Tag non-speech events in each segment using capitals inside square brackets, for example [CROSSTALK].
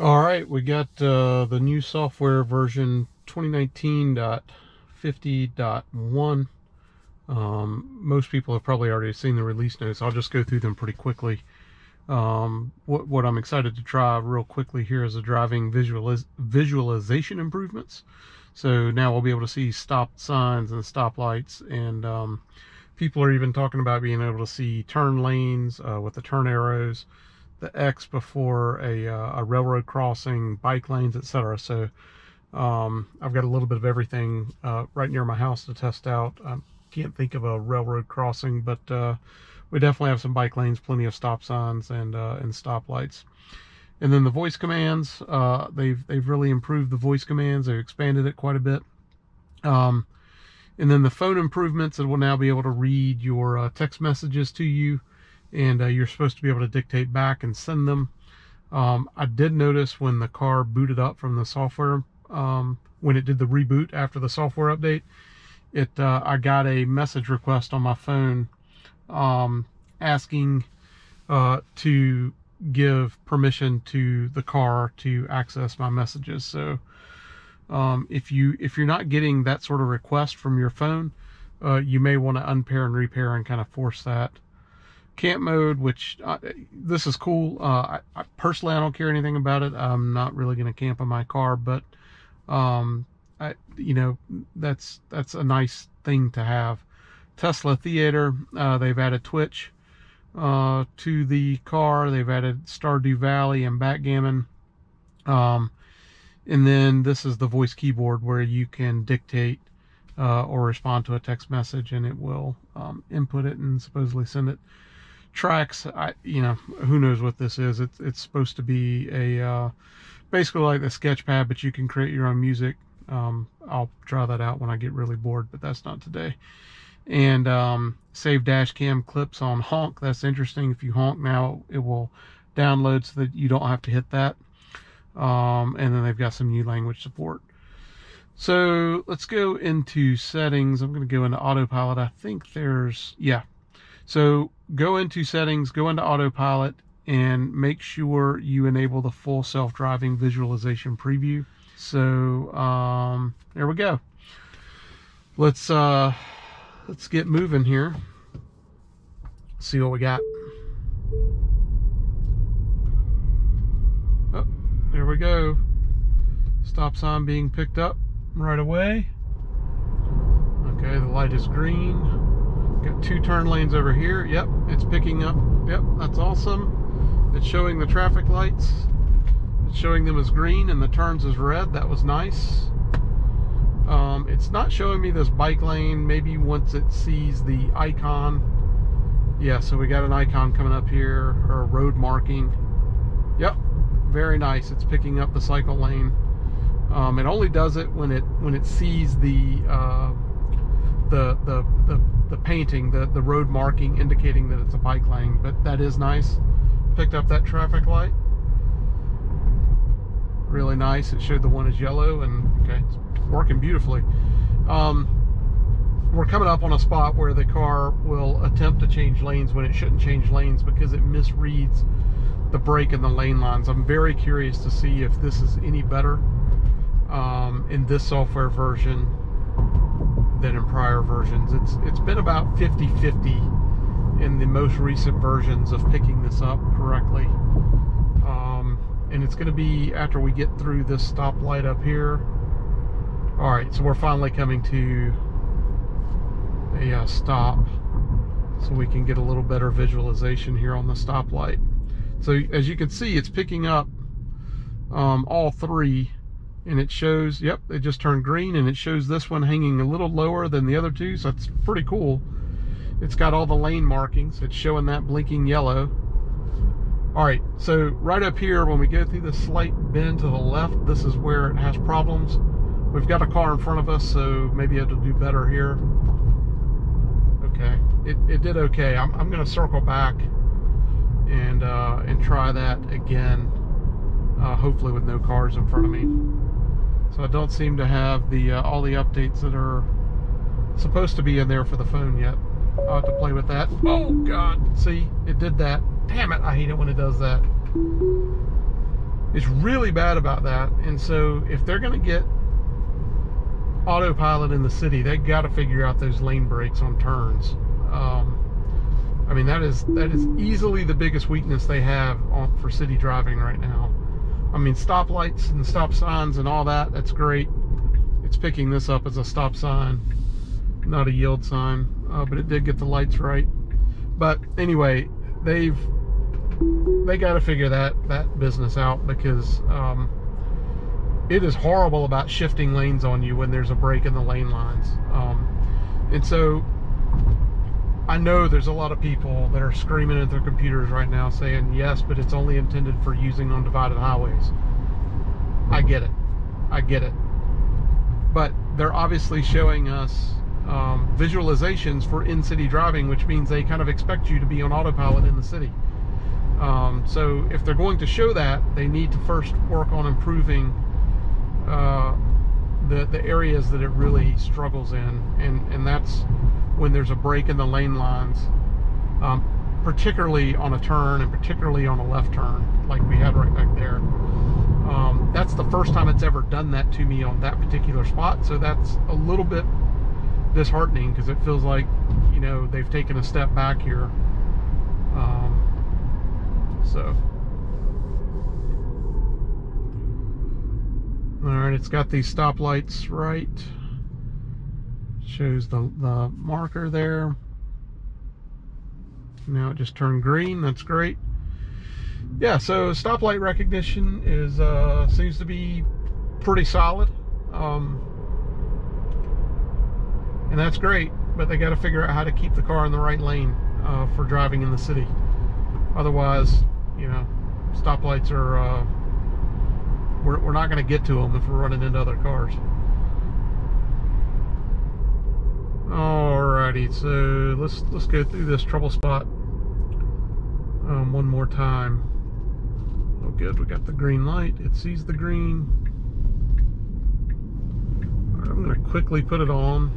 All right, we got uh, the new software version 2019.50.1. Um, most people have probably already seen the release notes. I'll just go through them pretty quickly. Um, what, what I'm excited to try real quickly here is the driving visualiz visualization improvements. So now we'll be able to see stop signs and stoplights, and um, people are even talking about being able to see turn lanes uh, with the turn arrows, the X before a, uh, a railroad crossing, bike lanes, etc. So um, I've got a little bit of everything uh, right near my house to test out. I can't think of a railroad crossing, but uh, we definitely have some bike lanes, plenty of stop signs and uh, and stoplights. And then the voice commands, uh, they've they've really improved the voice commands. They've expanded it quite a bit. Um, and then the phone improvements, it will now be able to read your uh, text messages to you, and uh, you're supposed to be able to dictate back and send them. Um, I did notice when the car booted up from the software, um, when it did the reboot after the software update, it uh, I got a message request on my phone um, asking uh, to give permission to the car to access my messages. So um, if you if you're not getting that sort of request from your phone, uh, you may want to unpair and repair and kind of force that. Camp mode, which uh, this is cool. Uh, I, I, personally, I don't care anything about it. I'm not really going to camp in my car, but um, I, you know, that's that's a nice thing to have. Tesla Theater, uh, they've added Twitch uh, to the car. They've added Stardew Valley and Backgammon. Um, and then this is the voice keyboard where you can dictate uh, or respond to a text message and it will um, input it and supposedly send it. TRAX, I, you know, who knows what this is. It's, it's supposed to be a, uh, basically like the sketchpad, but you can create your own music. Um, I'll try that out when I get really bored, but that's not today. And um, save dash cam clips on honk. That's interesting. If you honk now it will download so that you don't have to hit that. Um, and then they've got some new language support. So let's go into settings. I'm going to go into autopilot. I think there's yeah. So go into settings go into autopilot and make sure you enable the full self-driving visualization preview so um, there we go let's uh let's get moving here. See what we got. Oh, there we go. Stop sign being picked up right away. Okay, the light is green. Two turn lanes over here. Yep, it's picking up. Yep, that's awesome. It's showing the traffic lights. It's showing them as green and the turns as red. That was nice. Um, it's not showing me this bike lane. Maybe once it sees the icon. Yeah, so we got an icon coming up here, or road marking. Yep, very nice. It's picking up the cycle lane. Um, it only does it when it when it sees the uh, the, the the the painting, the the road marking, indicating that it's a bike lane. But that is nice. Picked up that traffic light. Really nice. It showed the one is yellow, and okay, it's working beautifully. Um, we're coming up on a spot where the car will attempt to change lanes when it shouldn't change lanes because it misreads the brake and the lane lines. I'm very curious to see if this is any better um, in this software version than in prior versions. It's It's been about 50-50 in the most recent versions of picking this up correctly. Um, and it's going to be after we get through this stoplight up here all right, so we're finally coming to a uh, stop so we can get a little better visualization here on the stoplight. So as you can see, it's picking up um, all three and it shows, yep, it just turned green and it shows this one hanging a little lower than the other two, so it's pretty cool. It's got all the lane markings. It's showing that blinking yellow. All right, so right up here, when we go through the slight bend to the left, this is where it has problems. We've got a car in front of us, so maybe it'll do better here. Okay, it, it did okay. I'm, I'm going to circle back and uh, and try that again, uh, hopefully with no cars in front of me. So I don't seem to have the uh, all the updates that are supposed to be in there for the phone yet. I'll have to play with that. Oh God, see, it did that. Damn it, I hate it when it does that. It's really bad about that. And so if they're going to get autopilot in the city, they got to figure out those lane breaks on turns. Um, I mean, that is that is easily the biggest weakness they have on, for city driving right now. I mean, stoplights and stop signs and all that, that's great. It's picking this up as a stop sign, not a yield sign, uh, but it did get the lights right. But anyway, they've they got to figure that that business out because um, it is horrible about shifting lanes on you when there's a break in the lane lines. Um, and so I know there's a lot of people that are screaming at their computers right now saying, yes, but it's only intended for using on divided highways. I get it. I get it. But they're obviously showing us um, visualizations for in-city driving, which means they kind of expect you to be on autopilot in the city. Um, so if they're going to show that, they need to first work on improving uh, the, the areas that it really struggles in. And, and that's when there's a break in the lane lines, um, particularly on a turn and particularly on a left turn, like we had right back there. Um, that's the first time it's ever done that to me on that particular spot. So that's a little bit disheartening because it feels like, you know, they've taken a step back here. Um, so. All right, it's got these stoplights right. Shows the, the marker there. Now it just turned green, that's great. Yeah, so stoplight recognition is uh, seems to be pretty solid. Um, and that's great, but they got to figure out how to keep the car in the right lane uh, for driving in the city. Otherwise, you know, stoplights are, uh, we're, we're not going to get to them if we're running into other cars. Alrighty, so let's let's go through this trouble spot um, one more time. Oh good, we got the green light. It sees the green. I'm going to quickly put it on.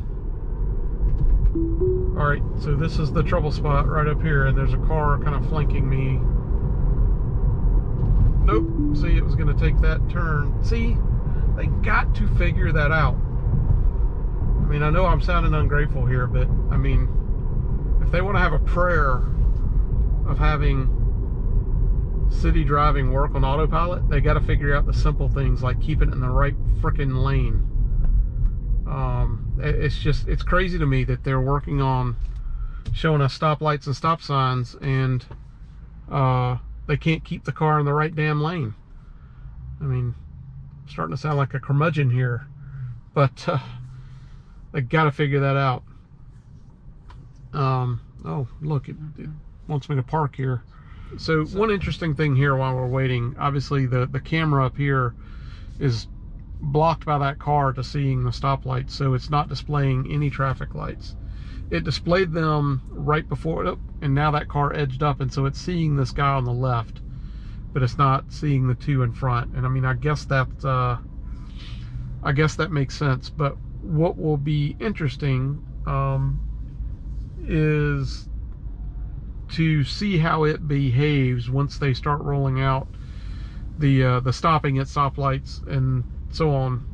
Alright, so this is the trouble spot right up here, and there's a car kind of flanking me Nope. See, it was going to take that turn. See, they got to figure that out. I mean, I know I'm sounding ungrateful here, but I mean, if they want to have a prayer of having city driving work on autopilot, they got to figure out the simple things like keeping it in the right freaking lane. Um, it's just, it's crazy to me that they're working on showing us stoplights and stop signs and, uh, they can't keep the car in the right damn lane. I mean, starting to sound like a curmudgeon here, but uh, they got to figure that out. Um, oh, look, it, it wants me to park here. So one interesting thing here while we're waiting, obviously the, the camera up here is blocked by that car to seeing the stoplights, so it's not displaying any traffic lights it displayed them right before it, and now that car edged up, and so it's seeing this guy on the left, but it's not seeing the two in front. And I mean, I guess that, uh, I guess that makes sense. But what will be interesting um, is to see how it behaves once they start rolling out the uh, the stopping at stoplights and so on.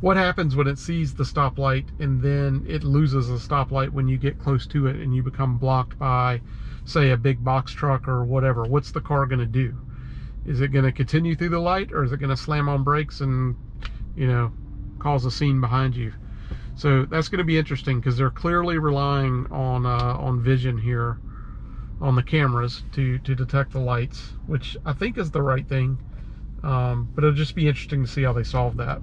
What happens when it sees the stoplight and then it loses a stoplight when you get close to it and you become blocked by say a big box truck or whatever? What's the car going to do? Is it going to continue through the light or is it going to slam on brakes and you know cause a scene behind you. So that's going to be interesting because they're clearly relying on uh, on vision here on the cameras to to detect the lights which I think is the right thing. Um, but it'll just be interesting to see how they solve that.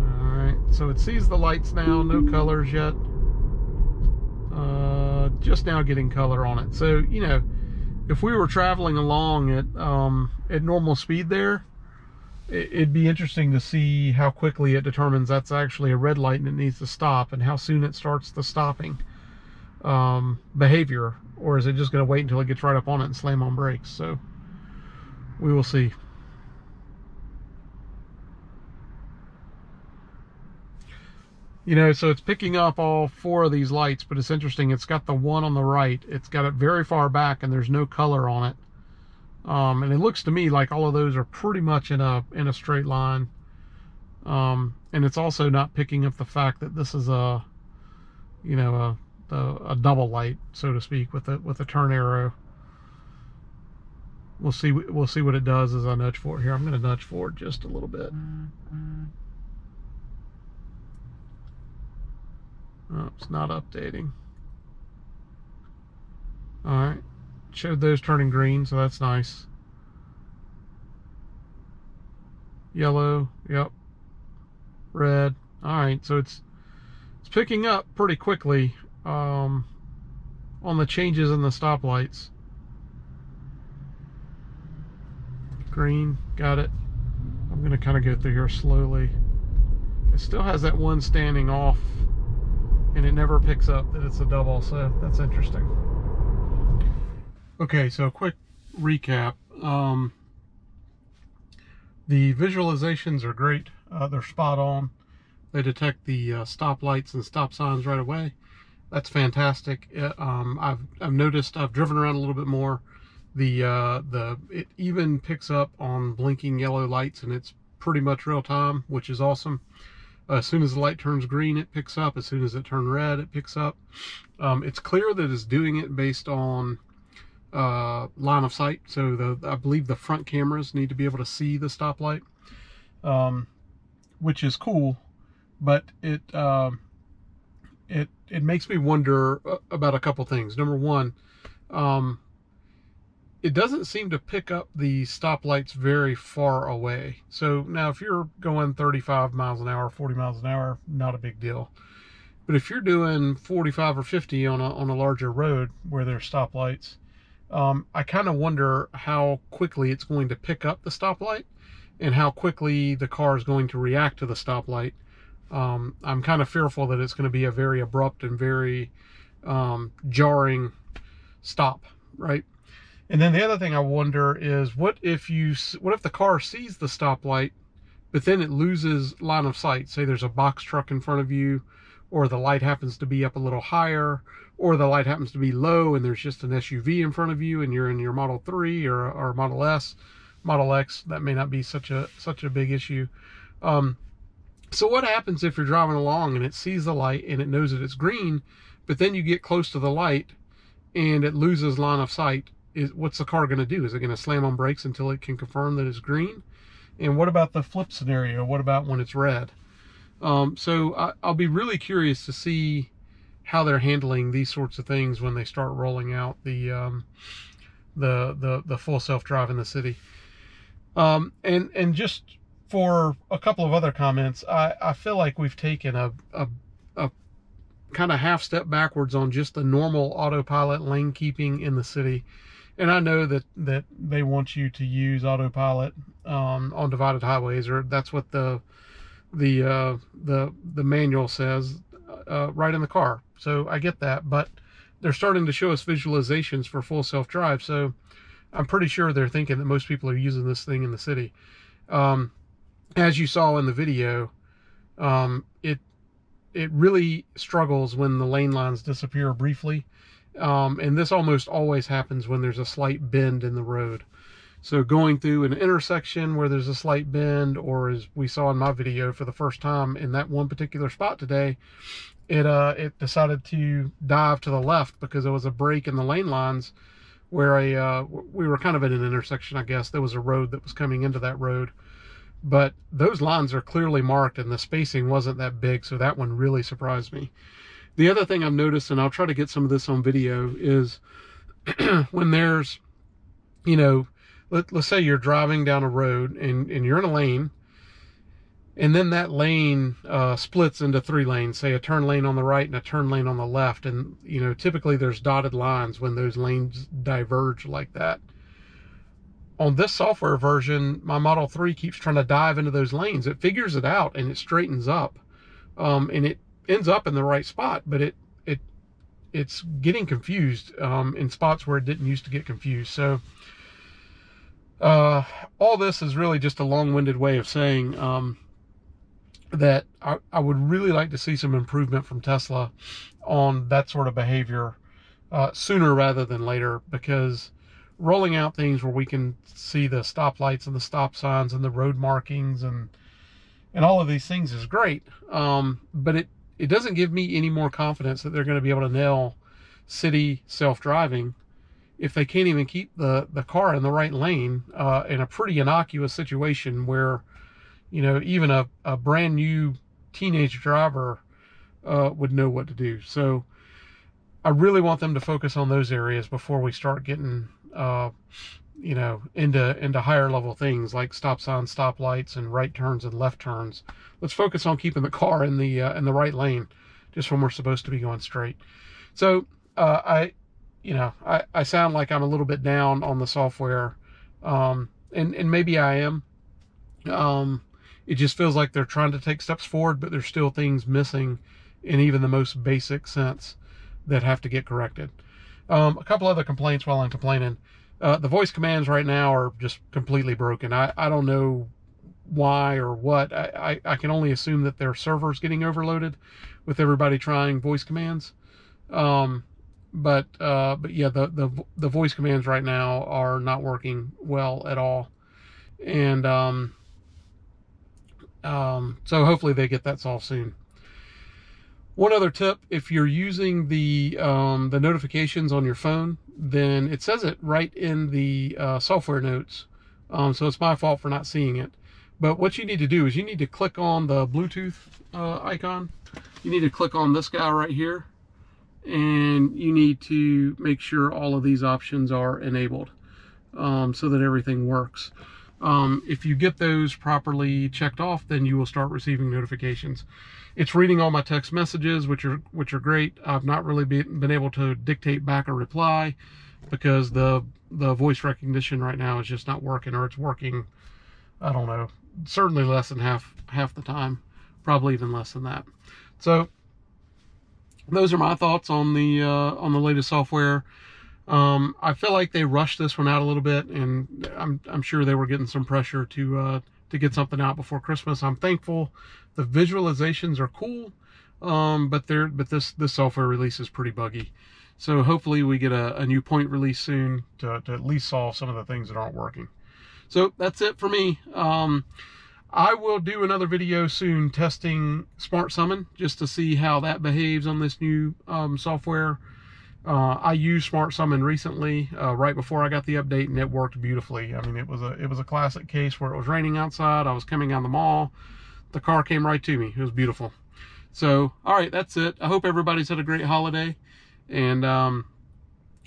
All right, so it sees the lights now, no colors yet. Just now getting color on it. So, you know, if we were traveling along at, um, at normal speed there, it'd be interesting to see how quickly it determines that's actually a red light and it needs to stop and how soon it starts the stopping um, behavior. Or is it just going to wait until it gets right up on it and slam on brakes? So we will see. You know, so it's picking up all four of these lights, but it's interesting. It's got the one on the right. It's got it very far back and there's no color on it. Um, and it looks to me like all of those are pretty much in a, in a straight line. Um, and it's also not picking up the fact that this is a, you know, a, a, a double light, so to speak, with a, with a turn arrow. We'll see, we'll see what it does as I nudge forward here. I'm going to nudge forward just a little bit. Mm -hmm. Oh, it's not updating. All right, showed those turning green, so that's nice. Yellow, yep. Red. All right, so it's it's picking up pretty quickly um, on the changes in the stoplights. Green, got it. I'm gonna kind of go through here slowly. It still has that one standing off and it never picks up that it's a double, so that's interesting. Okay, so a quick recap. Um, the visualizations are great. Uh, they're spot on. They detect the uh, stop lights and stop signs right away. That's fantastic. Uh, um, I've, I've noticed, I've driven around a little bit more. The, uh, the, it even picks up on blinking yellow lights and it's pretty much real time, which is awesome. Uh, as soon as the light turns green, it picks up. As soon as it turns red, it picks up. Um, it's clear that it's doing it based on uh, line of sight. So the I believe the front cameras need to be able to see the stoplight, um, which is cool. But it uh, it it makes me wonder uh, about a couple things. Number one, um, it doesn't seem to pick up the stoplights very far away. So now if you're going 35 miles an hour, 40 miles an hour, not a big deal. But if you're doing 45 or 50 on a, on a larger road where there's stoplights, um, I kind of wonder how quickly it's going to pick up the stoplight and how quickly the car is going to react to the stoplight. Um, I'm kind of fearful that it's going to be a very abrupt and very um, jarring stop, right? And then the other thing I wonder is what if you what if the car sees the stoplight, but then it loses line of sight? Say there's a box truck in front of you, or the light happens to be up a little higher, or the light happens to be low and there's just an SUV in front of you and you're in your Model 3 or, or Model S, Model X, that may not be such a such a big issue. Um, so what happens if you're driving along and it sees the light and it knows that it's green, but then you get close to the light and it loses line of sight is what's the car going to do? Is it going to slam on brakes until it can confirm that it's green? And what about the flip scenario? What about when it's red? Um, so I, will be really curious to see how they're handling these sorts of things when they start rolling out the um, the the the full self drive in the city. Um, and and just for a couple of other comments, I, I feel like we've taken a, a, a kind of half step backwards on just the normal autopilot lane keeping in the city and I know that that they want you to use autopilot um, on divided highways, or that's what the the uh, the the manual says uh, right in the car. So I get that, but they're starting to show us visualizations for full self drive. So I'm pretty sure they're thinking that most people are using this thing in the city. Um, as you saw in the video, um, it it really struggles when the lane lines disappear briefly um, and this almost always happens when there's a slight bend in the road. So going through an intersection where there's a slight bend, or as we saw in my video for the first time in that one particular spot today, it uh, it decided to dive to the left because there was a break in the lane lines where a uh, we were kind of at an intersection, I guess. There was a road that was coming into that road, but those lines are clearly marked and the spacing wasn't that big, so that one really surprised me. The other thing I've noticed, and I'll try to get some of this on video, is [CLEARS THROAT] when there's, you know, let, let's say you're driving down a road and, and you're in a lane, and then that lane uh, splits into three lanes, say a turn lane on the right and a turn lane on the left. And, you know, typically there's dotted lines when those lanes diverge like that. On this software version, my Model 3 keeps trying to dive into those lanes. It figures it out and it straightens up. Um, and it ends up in the right spot, but it it it's getting confused um, in spots where it didn't used to get confused. So uh, all this is really just a long-winded way of saying um, that I, I would really like to see some improvement from Tesla on that sort of behavior uh, sooner rather than later because rolling out things where we can see the stoplights and the stop signs and the road markings and and all of these things is great. Um, but it it doesn't give me any more confidence that they're going to be able to nail city self-driving if they can't even keep the the car in the right lane uh, in a pretty innocuous situation where you know even a, a brand new teenage driver uh, would know what to do. So I really want them to focus on those areas before we start getting, uh, you know, into into higher level things like stop signs, stop lights, and right turns and left turns. Let's focus on keeping the car in the uh, in the right lane, just when we're supposed to be going straight. So uh, I, you know, I, I sound like I'm a little bit down on the software, um, and and maybe I am. Um, it just feels like they're trying to take steps forward, but there's still things missing in even the most basic sense that have to get corrected. Um, a couple other complaints while I'm complaining. Uh, the voice commands right now are just completely broken. I, I don't know why or what. I, I, I can only assume that their server's getting overloaded with everybody trying voice commands. Um, but uh, but yeah, the, the the voice commands right now are not working well at all, and um, um, so hopefully they get that solved soon. One other tip, if you're using the, um, the notifications on your phone, then it says it right in the uh, software notes. Um, so it's my fault for not seeing it. But what you need to do is you need to click on the Bluetooth uh, icon. You need to click on this guy right here. And you need to make sure all of these options are enabled um, so that everything works. Um, if you get those properly checked off, then you will start receiving notifications. It's reading all my text messages, which are which are great. I've not really been, been able to dictate back a reply because the the voice recognition right now is just not working, or it's working. I don't know, certainly less than half half the time, probably even less than that. So those are my thoughts on the uh, on the latest software. Um, I feel like they rushed this one out a little bit, and I'm I'm sure they were getting some pressure to uh, to get something out before Christmas. I'm thankful. The visualizations are cool, um, but they're but this this software release is pretty buggy. So hopefully we get a, a new point release soon to, to at least solve some of the things that aren't working. So that's it for me. Um, I will do another video soon testing Smart Summon just to see how that behaves on this new um, software. Uh, I used Smart Summon recently, uh, right before I got the update, and it worked beautifully. I mean, it was a it was a classic case where it was raining outside. I was coming out the mall, the car came right to me. It was beautiful. So, all right, that's it. I hope everybody's had a great holiday, and um,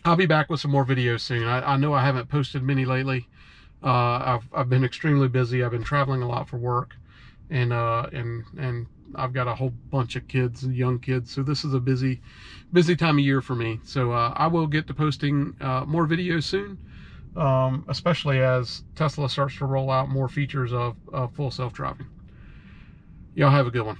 I'll be back with some more videos soon. I, I know I haven't posted many lately. Uh, I've I've been extremely busy. I've been traveling a lot for work, and uh, and and I've got a whole bunch of kids, and young kids. So this is a busy, busy time of year for me. So uh, I will get to posting uh, more videos soon, um, especially as Tesla starts to roll out more features of, of full self-driving. Y'all have a good one.